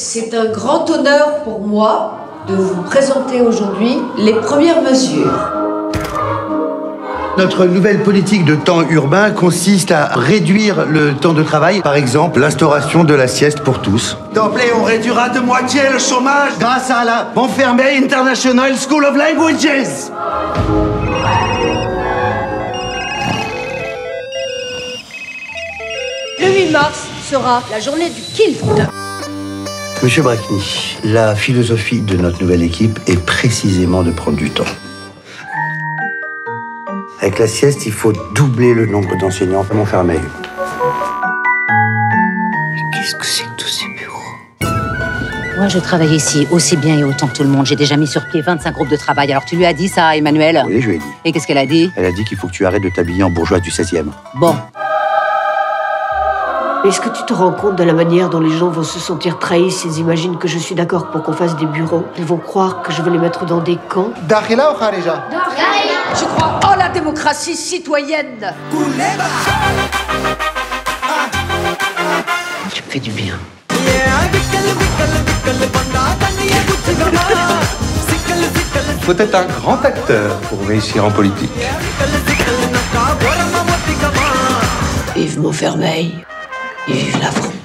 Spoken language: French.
C'est un grand honneur pour moi de vous présenter aujourd'hui les premières mesures. Notre nouvelle politique de temps urbain consiste à réduire le temps de travail, par exemple l'instauration de la sieste pour tous. D'emblée, on réduira de moitié le chômage grâce à la Montfermeil International School of Languages. Le 8 mars sera la journée du kilt. Monsieur Brackny, la philosophie de notre nouvelle équipe est précisément de prendre du temps. Avec la sieste, il faut doubler le nombre d'enseignants à Montfermeil. Qu'est-ce que c'est que tous ces bureaux? Moi, je travaille ici aussi bien et autant que tout le monde. J'ai déjà mis sur pied 25 groupes de travail. Alors, tu lui as dit ça, Emmanuel? Oui, je lui ai dit. Et qu'est-ce qu'elle a dit? Elle a dit qu'il faut que tu arrêtes de t'habiller en bourgeois du 16e. Bon, est-ce que tu te rends compte de la manière dont les gens vont se sentir trahis s'ils imaginent que je suis d'accord pour qu'on fasse des bureaux? Ils vont croire que je veux les mettre dans des camps. Dakhila ou Kharija Je crois en la démocratie citoyenne. Tu me fais du bien. Faut être un grand acteur pour réussir en politique. Vivement Fermeil. Et vive la France.